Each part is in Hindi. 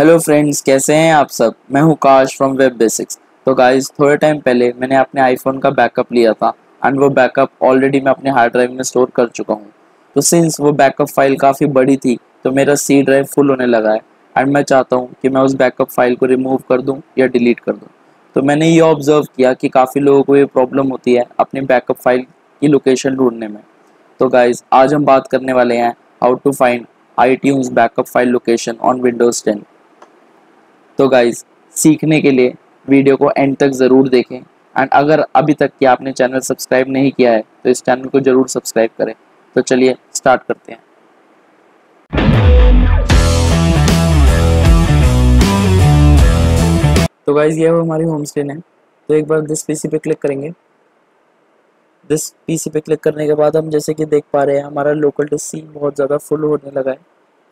हेलो फ्रेंड्स कैसे हैं आप सब? मैं हूँ काश फ्रॉम वेब बेसिक्स तो गाइस थोड़े टाइम पहले मैंने अपने आईफोन का बैकअप लिया था एंड वो बैकअप ऑलरेडी मैं अपने हार्ड ड्राइव में स्टोर कर चुका हूँ। तो सिंस वो बैकअप फ़ाइल काफ़ी बड़ी थी तो मेरा सी ड्राइव फुल होने लगा है एंड मैं चाहता हूँ कि मैं उस बैकअप फ़ाइल को रिमूव कर दूँ या डिलीट कर दूँ। तो मैंने ये ऑब्ज़र्व किया कि काफ़ी लोगों को ये प्रॉब्लम होती है अपनी बैकअप फ़ाइल की लोकेशन ढूँढने में। तो गाइज़ आज हम बात करने वाले हैं how to find I backup file location on Windows ten तो गाइज़ सीखने के लिए वीडियो को एंड तक ज़रूर देखें। एंड अगर अभी तक कि आपने चैनल सब्सक्राइब नहीं किया है तो इस चैनल को ज़रूर सब्सक्राइब करें। तो चलिए स्टार्ट करते हैं। तो गाइज़ ये हमारी होम स्क्रीन है। तो एक बार दिस पीसी पे क्लिक करेंगे। दिस पीसी पे क्लिक करने के बाद हम जैसे कि देख पा रहे हैं, हमारा लोकल डिस्क बहुत ज़्यादा फुल होने लगा है।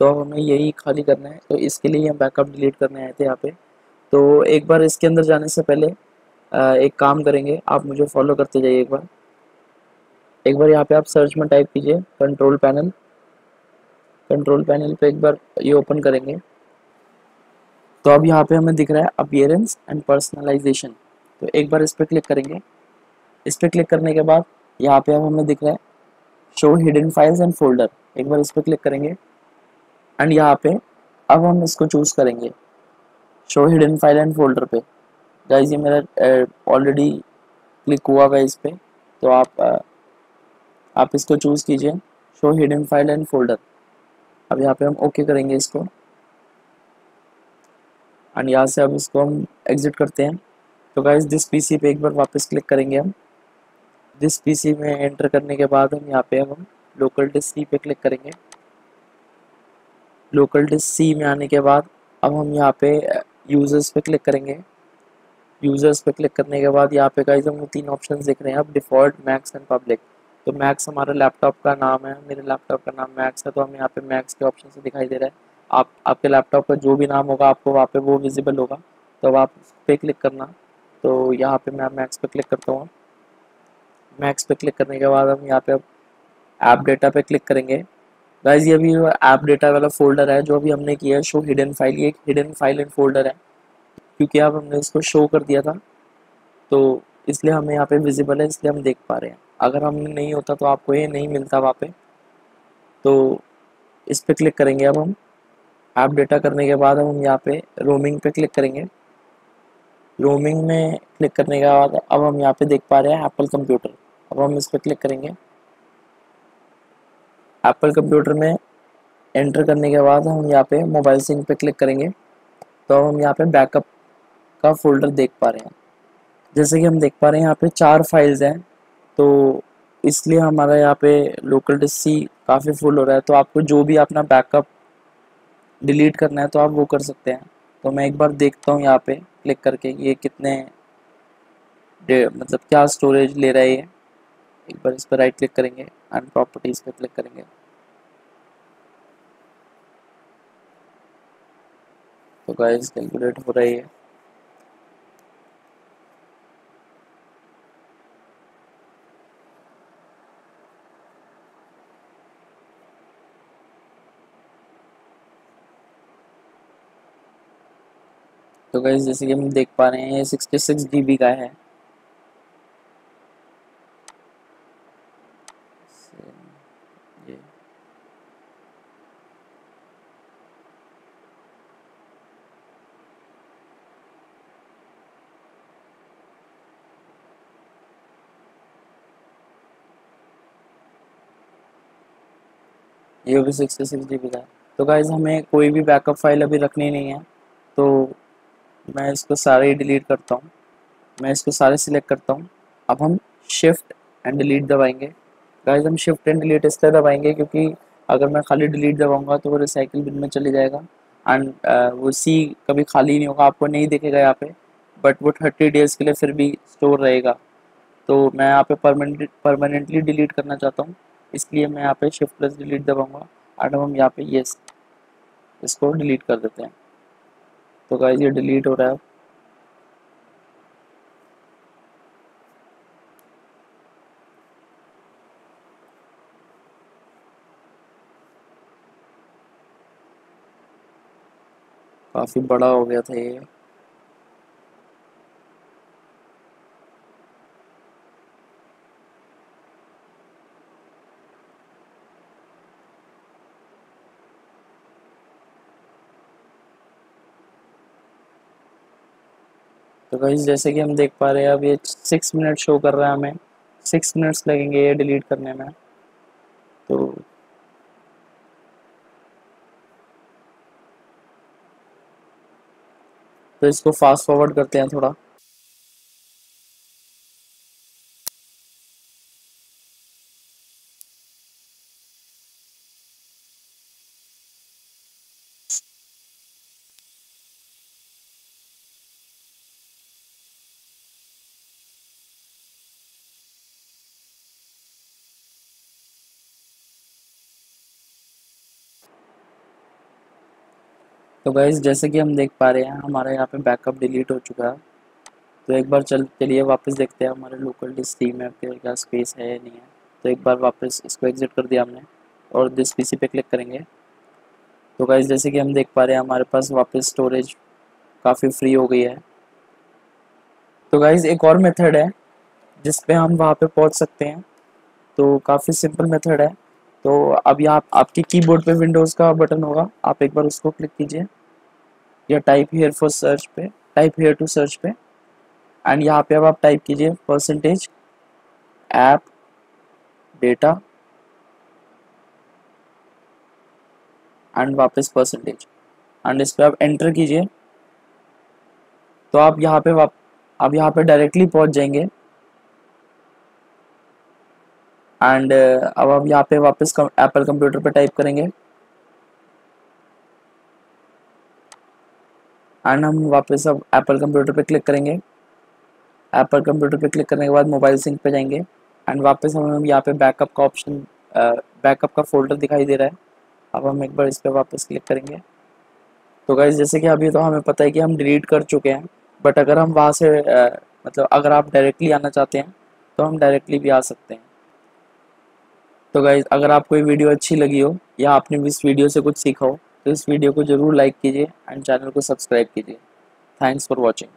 तो अब हमें यही खाली करना है। तो इसके लिए हम बैकअप डिलीट करने आए थे यहाँ पे। तो एक बार इसके अंदर जाने से पहले एक काम करेंगे। आप मुझे फॉलो करते जाइए एक बार। एक बार यहाँ पे आप सर्च में टाइप कीजिए कंट्रोल पैनल कंट्रोल पैनल पे एक बार ये ओपन करेंगे। तो अब यहाँ पे हमें दिख रहा है अपियरेंस एंड पर्सनलाइजेशन तो एक बार इस पर क्लिक करेंगे। इस पर क्लिक करने के बाद यहाँ पे अब हमें दिख रहा है show hidden files and folder एक बार इस पर क्लिक करेंगे। एंड यहाँ पे, अब हम इसको चूज़ करेंगे। Show hidden file and folder पे। गाइज़ ये मेरा ऑलरेडी क्लिक हुआ हुआ इस पर तो आप आप इसको चूज़ कीजिए। Show hidden file and folder अब यहाँ पे हम ओके okay करेंगे इसको। एंड यहाँ से अब इसको हम एग्जिट करते हैं। तो गाइज़ दिस पीसी पे एक बार वापस क्लिक करेंगे हम। दिस पीसी में एंटर करने के बाद हम यहाँ पे हम लोकल डिस्क पे क्लिक करेंगे। लोकल डिस्क सी में आने के बाद, अब हम यहाँ पे यूज़र्स पे क्लिक करेंगे। यूज़र्स पे क्लिक करने के बाद यहाँ पे गाइज़ हम तीन ऑप्शन देख रहे हैं। अब डिफ़ॉल्ट मैक्स एंड पब्लिक तो मैक्स हमारा लैपटॉप का नाम है। मेरे लैपटॉप का नाम मैक्स है। तो हमें यहाँ पे मैक्स के ऑप्शन से दिखाई दे रहा है। आप, आपके लैपटॉप का जो भी नाम होगा, आपको वहाँ पे वो विजिबल होगा। तो अब आप पर क्लिक करना। तो यहाँ पे मैं मैक्स पे क्लिक करता हूँ। मैक्स पे क्लिक करने के बाद हम यहाँ पे अब ऐप डेटा पे क्लिक करेंगे। गाइज़ ये अभी ऐप डेटा वाला फोल्डर है जो अभी हमने किया है शो हिडन फ़ाइल ये एक हिडन फ़ाइल एंड फोल्डर है। क्योंकि अब हमने इसको शो कर दिया था तो इसलिए हमें यहाँ पे विजिबल है, इसलिए हम देख पा रहे हैं। अगर हम नहीं होता तो आपको ये नहीं मिलता वहाँ पे। तो इस पर क्लिक करेंगे अब हम। ऐप डेटा करने के बाद हम यहाँ पे रोमिंग पे क्लिक करेंगे। रोमिंग में क्लिक करने के बाद अब हम यहाँ पे देख पा रहे हैं एप्पल कंप्यूटर अब हम इस पर क्लिक करेंगे। एप्पल कंप्यूटर में एंटर करने के बाद हम यहाँ पे मोबाइल सिंक पे क्लिक करेंगे तो हम यहाँ पे बैकअप का फोल्डर देख पा रहे हैं। जैसे कि हम देख पा रहे हैं, यहाँ पे चार फाइल्स हैं तो इसलिए हमारा यहाँ पे लोकल डिस्क सी काफ़ी फुल हो रहा है। तो आपको जो भी अपना बैकअप डिलीट करना है तो आप वो कर सकते हैं। तो मैं एक बार देखता हूँ यहाँ पे क्लिक करके ये कितने मतलब क्या स्टोरेज ले रहा है ये। एक बार इस पर राइट क्लिक करेंगे एंड प्रॉपर्टीज़ पे क्लिक करेंगे। तो गाइस कैलकुलेट हो रही है। तो गैस जैसे कि हम देख पा रहे हैं, ये सिक्सटी सिक्स जी बी का है। ये भी सिक्सटी सिक्स जी बी का है। तो गाइज़ हमें कोई भी बैकअप फ़ाइल अभी रखनी नहीं है तो मैं इसको सारे ही डिलीट करता हूँ। मैं इसको सारे सिलेक्ट करता हूँ। अब हम शिफ्ट एंड डिलीट दबाएँगे। गाइस हम शिफ्ट एंड डिलीट इसलिए दबाएँगे क्योंकि अगर मैं खाली डिलीट दबाऊँगा तो वो रिसाइकिल बिन में चले जाएगा। एंड वो सी कभी खाली नहीं होगा, आपको नहीं दिखेगा यहाँ पे बट वो थर्टी डेज़ के लिए फिर भी स्टोर रहेगा। तो मैं यहाँ पे परमानेंट परमानेंटली डिलीट करना चाहता हूँ। इसलिए मैं यहाँ पे शिफ्ट प्लस डिलीट दबाऊँगा। एंड हम यहाँ पे ये इसको डिलीट कर देते हैं। तो गाइस ये डिलीट हो रहा है। काफ़ी बड़ा हो गया था ये। तो गाइज़ जैसे कि हम देख पा रहे हैं, अब ये सिक्स मिनट शो कर रहा है हमें। सिक्स मिनट्स लगेंगे ये डिलीट करने में। तो तो इसको फास्ट फॉरवर्ड करते हैं थोड़ा। तो गाइज़ जैसे कि हम देख पा रहे हैं, हमारा यहाँ पे बैकअप डिलीट हो चुका है। तो एक बार चल, चलिए वापस देखते हैं हमारे लोकल ऐप के क्या स्पेस है या नहीं है। तो एक बार वापस इसको एग्जिट कर दिया हमने और दिस पीसी पे क्लिक करेंगे। तो गाइज़ जैसे कि हम देख पा रहे हैं, हमारे पास वापस स्टोरेज काफ़ी फ्री हो गई है। तो गाइज़ एक और मेथड है जिस पे हम वहाँ पे पहुँच सकते हैं। तो काफ़ी सिंपल मेथड है। तो अब यहाँ आपके कीबोर्ड पे विंडोज़ का बटन होगा। आप एक बार उसको क्लिक कीजिए। या टाइप हेयर फॉर सर्च पे टाइप हेयर टू सर्च पे। एंड यहाँ पे अब आप टाइप कीजिए परसेंटेज ऐप डेटा एंड वापस परसेंटेज एंड इस पर आप एंटर कीजिए। तो आप यहाँ पे आप यहाँ पे डायरेक्टली पहुँच जाएँगे। एंड अब हम यहाँ पे वापस एप्पल कंप्यूटर पे टाइप करेंगे। एंड हम वापस अब एप्पल कंप्यूटर पे क्लिक करेंगे। एप्पल कंप्यूटर पे क्लिक करने के बाद मोबाइल सिंक पे जाएँगे। एंड वापस हमें यहाँ पे बैकअप का ऑप्शन बैकअप का फोल्डर दिखाई दे रहा है। अब हम एक बार इस पर वापस क्लिक करेंगे। तो गाइज़ जैसे कि अभी तो हमें पता है कि हम डिलीट कर चुके हैं। बट अगर हम वहाँ से आ, मतलब अगर आप डायरेक्टली आना चाहते हैं तो हम डायरेक्टली भी आ सकते हैं। तो गाइज़ अगर आपको ये वीडियो अच्छी लगी हो, या आपने इस वीडियो से कुछ सीखा हो तो इस वीडियो को ज़रूर लाइक कीजिए एंड चैनल को सब्सक्राइब कीजिए। Thanks for watching